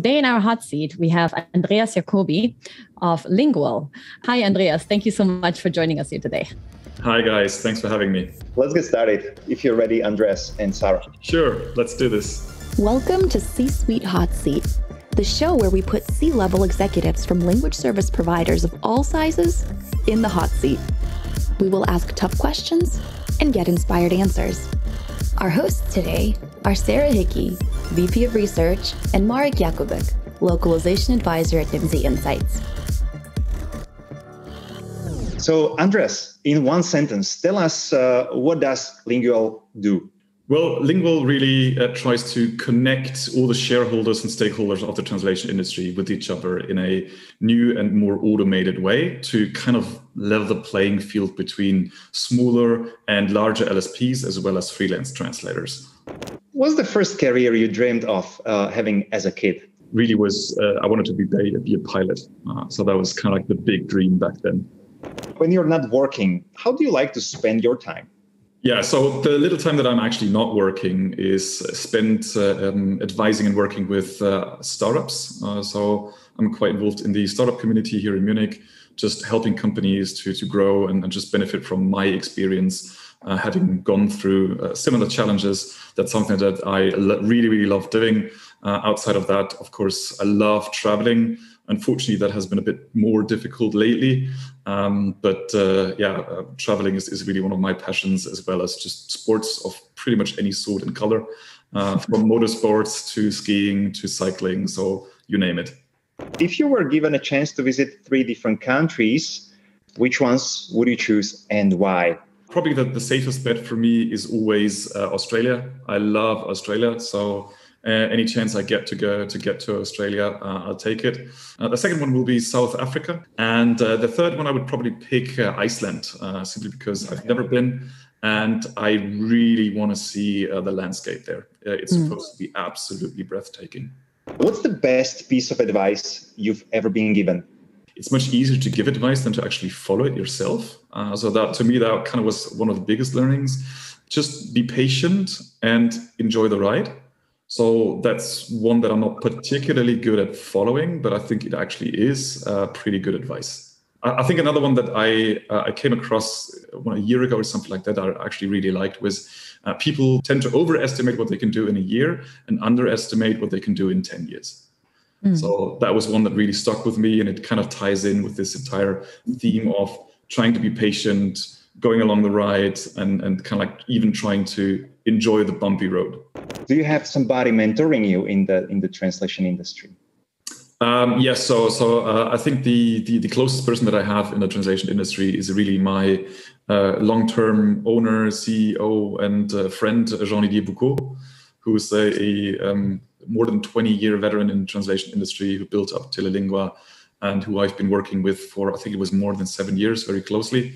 Today in our hot seat, we have Andreas Jacobi of Lyngual. Hi, Andreas. Thank you so much for joining us here today. Hi, guys. Thanks for having me. Let's get started. If you're ready, Andreas and Sarah. Sure. Let's do this. Welcome to C Suite Hot Seat, the show where we put C level executives from language service providers of all sizes in the hot seat. We will ask tough questions and get inspired answers. Our hosts today are Sarah Hickey, VP of Research, and Marek Jakúbek, Localization Advisor at Nimdzi Insights. So, Andres, in one sentence, tell us uh, what does Lyngual do? Well, Lyngual really uh, tries to connect all the shareholders and stakeholders of the translation industry with each other in a new and more automated way to kind of level the playing field between smaller and larger LSPs as well as freelance translators. What's the first career you dreamed of uh, having as a kid? Really was uh, I wanted to be, be a pilot, uh, so that was kind of like the big dream back then. When you're not working, how do you like to spend your time? Yeah, so the little time that I'm actually not working is spent uh, um, advising and working with uh, startups. Uh, so I'm quite involved in the startup community here in Munich, just helping companies to, to grow and, and just benefit from my experience. Uh, having gone through uh, similar challenges, that's something that I really, really love doing. Uh, outside of that, of course, I love traveling. Unfortunately, that has been a bit more difficult lately. Um, but uh, yeah, uh, traveling is, is really one of my passions, as well as just sports of pretty much any sort and color, uh, from motorsports to skiing to cycling. So you name it. If you were given a chance to visit three different countries, which ones would you choose and why? Probably the, the safest bet for me is always uh, Australia. I love Australia. So uh, any chance I get to go to get to Australia, uh, I'll take it. Uh, the second one will be South Africa, and the third one I would probably pick Iceland, simply because I've never been, and I really want to see the landscape there. it's mm. supposed to be absolutely breathtaking. What's the best piece of advice you've ever been given? It's much easier to give advice than to actually follow it yourself. Uh, so that to me, that kind of was one of the biggest learnings. Just be patient and enjoy the ride. So that's one that I'm not particularly good at following, but I think it actually is uh, pretty good advice. I, I, think another one that I uh, I came across one, a year ago or something like that I actually really liked was uh, people tend to overestimate what they can do in a year and underestimate what they can do in 10 years. Mm. So that was one that really stuck with me, and it kind of ties in with this entire theme of trying to be patient, going along the ride, and and kind of like even trying to enjoy the bumpy road. Do you have somebody mentoring you in the in the translation industry? Um, yes, so so uh, I think the, the, the closest person that I have in the translation industry is really my uh, long-term owner, CEO, and uh, friend Jean-Didier Boucaud, who is a, a um, more than 20-year veteran in the translation industry who built up Telelingua and who I've been working with for I think it was more than seven years, very closely.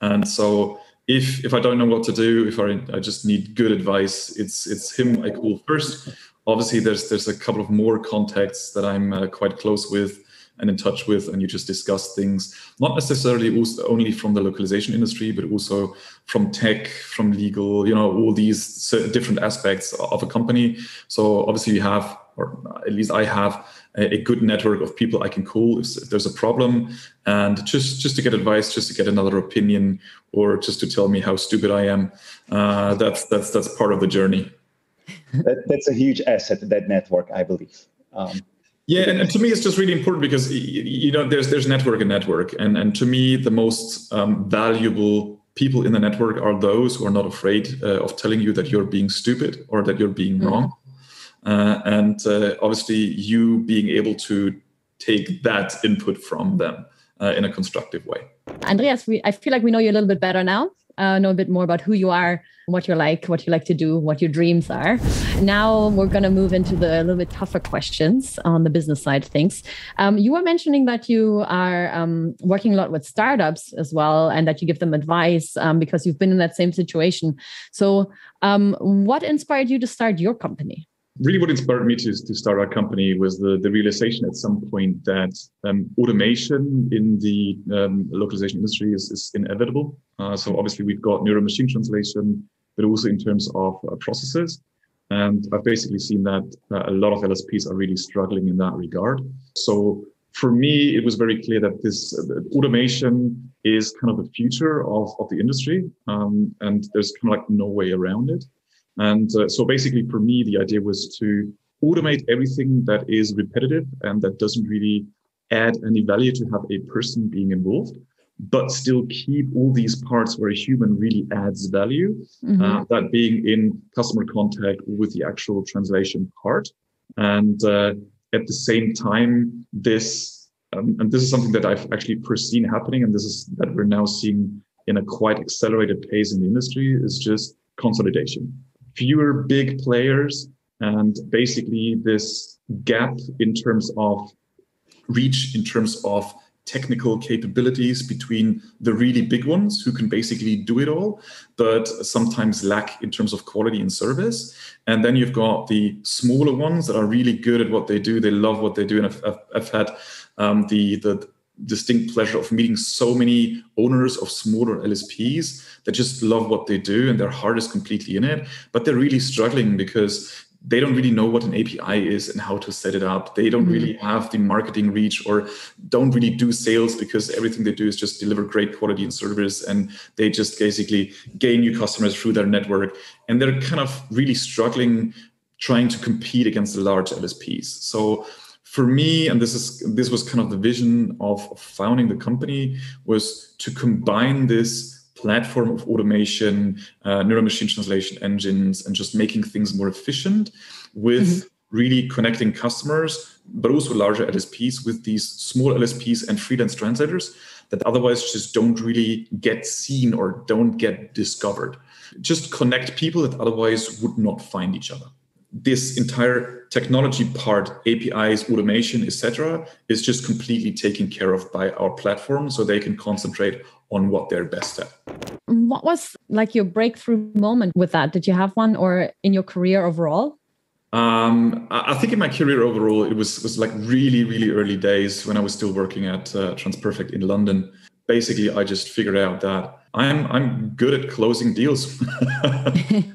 And so if if I don't know what to do, if I, I just need good advice, it's it's him I call first. Obviously, there's there's a couple of more contacts that I'm uh, quite close with and in touch with, and you just discuss things not necessarily only from the localization industry, but also from tech, from legal, you know, all these different aspects of a company. So obviously, you have or at least I have a, good network of people I can call if, if, there's a problem, and just just to get advice, just to get another opinion, or just to tell me how stupid I am. Uh, that's that's that's part of the journey. that, that's a huge asset. That network, I believe. Um, yeah, and, and, to me, it's just really important because you know there's there's network and network, and and to me, the most um, valuable people in the network are those who are not afraid uh, of telling you that you're being stupid or that you're being mm-hmm. wrong uh, and uh, obviously you being able to take that input from them uh, in a constructive way. Andreas, we, I feel like we know you a little bit better now. Uh, know a bit more about who you are, what you're like, what you like to do, what your dreams are. Now we're going to move into the a little bit tougher questions on the business side of things. Um, you were mentioning that you are um, working a lot with startups as well, and that you give them advice um, because you've been in that same situation. So, um, what inspired you to start your company? Really what inspired me to, to start our company was the, the realization at some point that um, automation in the um, localization industry is, is inevitable. Uh, so obviously we've got neural machine translation, but also in terms of uh, processes. And I've basically seen that uh, a lot of LSPs are really struggling in that regard. So for me, it was very clear that this uh, automation is kind of the future of, of the industry. Um, and there's kind of like no way around it. And uh, so basically for me, the idea was to automate everything that is repetitive and that doesn't really add any value to have a person being involved but still keep all these parts where a human really adds value, mm-hmm. uh, that being in customer contact with the actual translation part. And uh, at the same time, this, um, and this is something that I've actually foreseen happening, and this is that we're now seeing in a quite accelerated pace in the industry, is just consolidation. Fewer big players, and basically this gap in terms of reach, in terms of technical capabilities between the really big ones who can basically do it all, but sometimes lack in terms of quality and service. And then you've got the smaller ones that are really good at what they do. They love what they do. And I've, I've, had um, the, the distinct pleasure of meeting so many owners of smaller LSPs that just love what they do and their heart is completely in it, but they're really struggling because they don't really know what an API is and how to set it up. They don't mm-hmm. really have the marketing reach or don't really do sales because everything they do is just deliver great quality and service. And they just basically gain new customers through their network. And they're kind of really struggling trying to compete against the large LSPs. So for me, and this is this was kind of the vision of founding the company, was to combine this platform of automation, uh, neural machine translation engines, and just making things more efficient with mm-hmm. really connecting customers, but also larger LSPs with these small LSPs and freelance translators that otherwise just don't really get seen or don't get discovered. Just connect people that otherwise would not find each other this entire technology part apis automation etc is just completely taken care of by our platform so they can concentrate on what they're best at. What was like your breakthrough moment with that? Did you have one or in your career overall? Um, I think in my career overall, it was was like really, really early days when I was still working at uh, Transperfect in London. Basically, I just figured out that I'm I'm good at closing deals,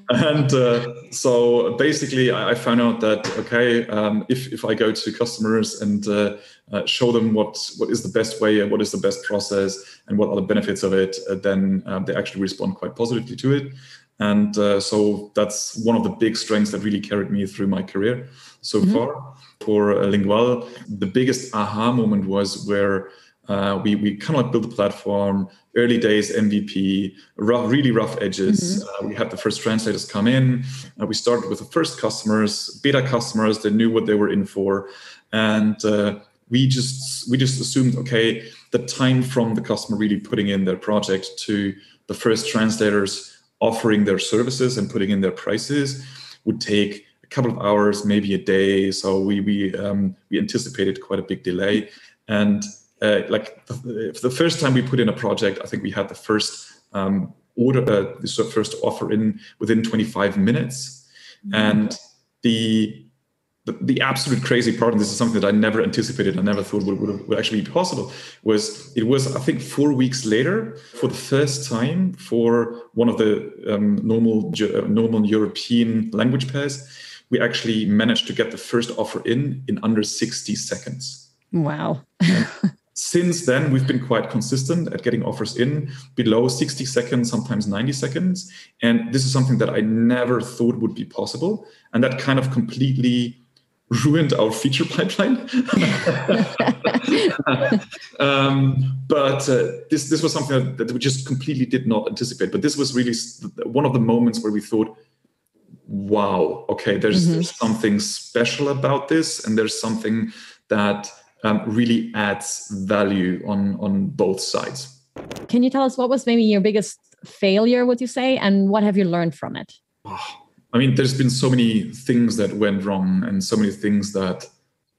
and uh, so basically I found out that okay, um, if if I go to customers and uh, uh, show them what what is the best way and what is the best process and what are the benefits of it, uh, then um, they actually respond quite positively to it, and uh, so that's one of the big strengths that really carried me through my career so mm-hmm. far. For uh, Lyngual, the biggest aha moment was where uh, we we kind of like built the platform, early days MVP, rough, really rough edges. Mm-hmm. Uh, we had the first translators come in. Uh, we started with the first customers, beta customers. They knew what they were in for, and uh, we just we just assumed okay, the time from the customer really putting in their project to the first translators offering their services and putting in their prices would take a couple of hours, maybe a day. So we we um, we anticipated quite a big delay and uh, like the, the, first time we put in a project, I think we had the first um, order, uh, the first offer in within 25 minutes, mm-hmm. and the, the, the absolute crazy part, and this is something that I never anticipated, I never thought would, would, would actually be possible, was it was I think four weeks later for the first time for one of the um, normal uh, normal European language pairs, we actually managed to get the first offer in in under 60 seconds. Wow. Since then, we've been quite consistent at getting offers in below 60 seconds, sometimes 90 seconds. And this is something that I never thought would be possible. And that kind of completely ruined our feature pipeline. um, but uh, this, this was something that, we just completely did not anticipate. But this was really one of the moments where we thought, wow, okay, there's, mm-hmm. there's something special about this. And there's something that um, really adds value on on both sides. Can you tell us what was maybe your biggest failure? Would you say, and what have you learned from it? Oh, I mean, there's been so many things that went wrong, and so many things that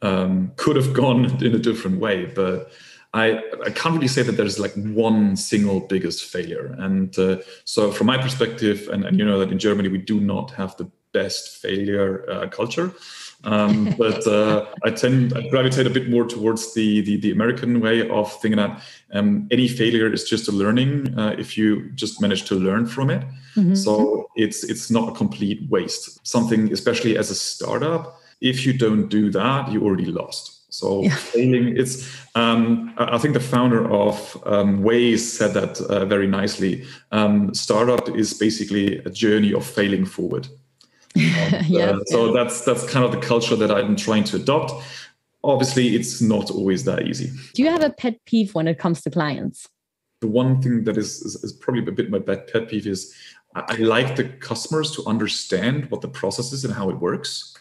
um, could have gone in a different way. But I, I can't really say that there's like one single biggest failure. And uh, so, from my perspective, and, and you know that in Germany we do not have the best failure uh, culture. Um, but uh, I tend I gravitate a bit more towards the the, the American way of thinking that um, any failure is just a learning uh, if you just manage to learn from it. Mm-hmm. So it's it's not a complete waste. Something, especially as a startup, if you don't do that, you already lost. So yeah. failing, it's. Um, I think the founder of um, Waze said that uh, very nicely. Um, startup is basically a journey of failing forward. And, yeah, uh, so that's that's kind of the culture that I'm trying to adopt. Obviously, it's not always that easy. Do you have a pet peeve when it comes to clients? The one thing that is, is, is probably a bit my pet peeve is I like the customers to understand what the process is and how it works,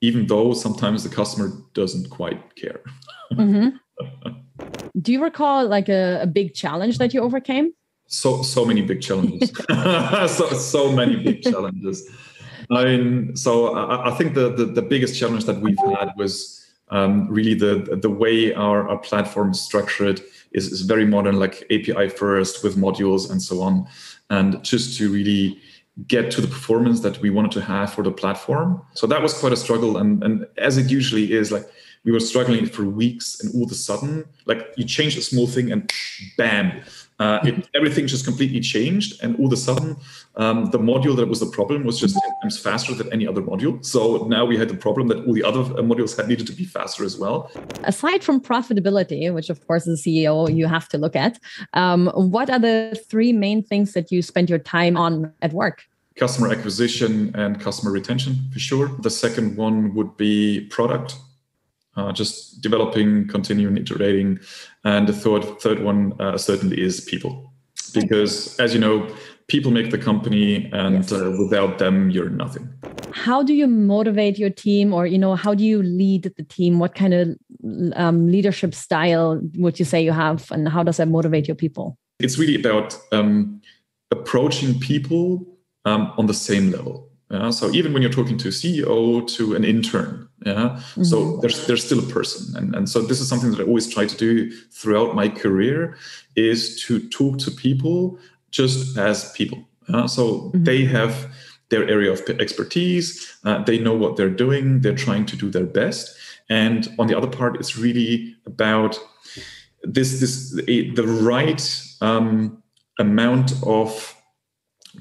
even though sometimes the customer doesn't quite care. Mm-hmm. Do you recall like a, a big challenge that you overcame? So so many big challenges. so so many big challenges. I mean, so I, I think the, the, the biggest challenge that we've had was um, really the the way our, our platform is structured is, is very modern, like API first with modules and so on, and just to really get to the performance that we wanted to have for the platform. So that was quite a struggle, and and as it usually is, like we were struggling for weeks, and all of a sudden, like you change a small thing, and bam, uh, it, everything just completely changed, and all of a sudden, um, the module that was the problem was just 10 times faster than any other module. So now we had the problem that all the other uh, modules had needed to be faster as well. Aside from profitability, which of course as a CEO you have to look at, um, what are the three main things that you spend your time on at work? Customer acquisition and customer retention for sure. The second one would be product uh, just developing, continuing, iterating. And the third third one uh, certainly is people, because as you know, people make the company, and yes. uh, without them, you're nothing. How do you motivate your team, or you know, how do you lead the team? What kind of um, leadership style would you say you have, and how does that motivate your people? It's really about um, approaching people um, on the same level. Yeah? So even when you're talking to a CEO, to an intern, yeah, mm-hmm. so there's there's still a person, and and so this is something that I always try to do throughout my career, is to talk to people just as people. Yeah? So mm-hmm. they have their area of expertise, uh, they know what they're doing, they're trying to do their best, and on the other part, it's really about this this the right um, amount of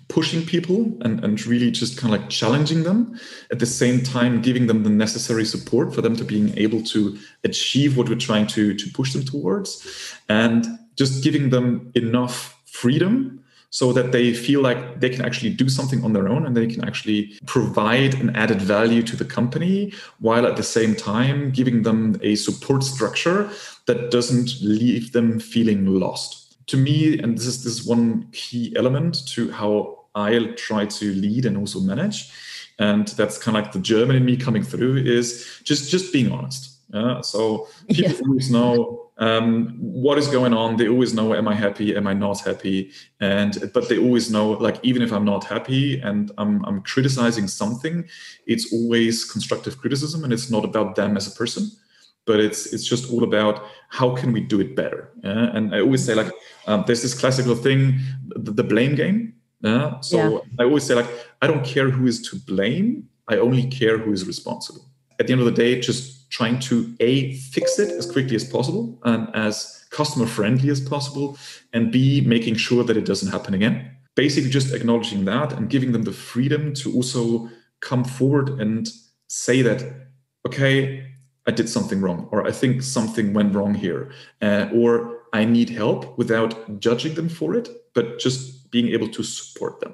pushing people and, and really just kind of like challenging them at the same time giving them the necessary support for them to being able to achieve what we're trying to to push them towards and just giving them enough freedom so that they feel like they can actually do something on their own and they can actually provide an added value to the company while at the same time giving them a support structure that doesn't leave them feeling lost to me, and this is this is one key element to how I try to lead and also manage, and that's kind of like the German in me coming through is just just being honest. Yeah? So people yeah. always know um, what is going on. They always know, am I happy? Am I not happy? And but they always know, like even if I'm not happy and I'm I'm criticizing something, it's always constructive criticism, and it's not about them as a person but it's it's just all about how can we do it better. Yeah? And I always say like um, there's this classical thing, the, the blame game. Yeah? So yeah. I always say like I don't care who is to blame. I only care who is responsible. At the end of the day, just trying to a fix it as quickly as possible and as customer friendly as possible, and b making sure that it doesn't happen again. Basically, just acknowledging that and giving them the freedom to also come forward and say that okay I did something wrong, or I think something went wrong here, uh, or I need help without judging them for it, but just being able to support them.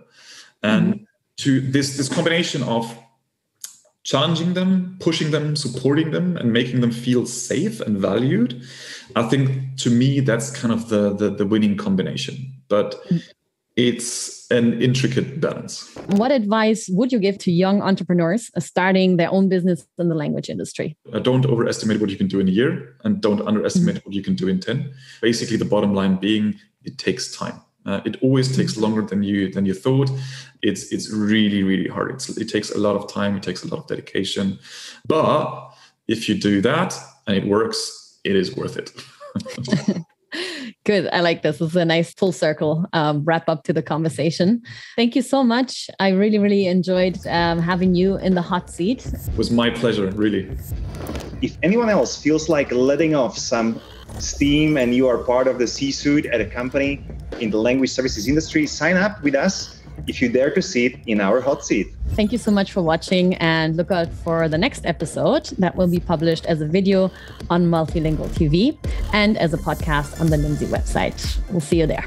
And mm-hmm. to this this combination of challenging them, pushing them, supporting them, and making them feel safe and valued, I think to me that's kind of the the, the winning combination. But mm it's an intricate balance. What advice would you give to young entrepreneurs starting their own business in the language industry? Uh, don't overestimate what you can do in a year and don't underestimate mm-hmm. what you can do in 10. Basically, the bottom line being it takes time. Uh, it always takes longer than you than you thought. It's it's really really hard. It's, it takes a lot of time. It takes a lot of dedication. But if you do that and it works, it is worth it. Good. I like this. This is a nice full circle um, wrap up to the conversation. Thank you so much. I really, really enjoyed um, having you in the hot seat. It was my pleasure, really. If anyone else feels like letting off some steam and you are part of the C suite at a company in the language services industry, sign up with us if you dare to sit in our hot seat. Thank you so much for watching and look out for the next episode that will be published as a video on Multilingual TV and as a podcast on the Nimdzi website. We'll see you there.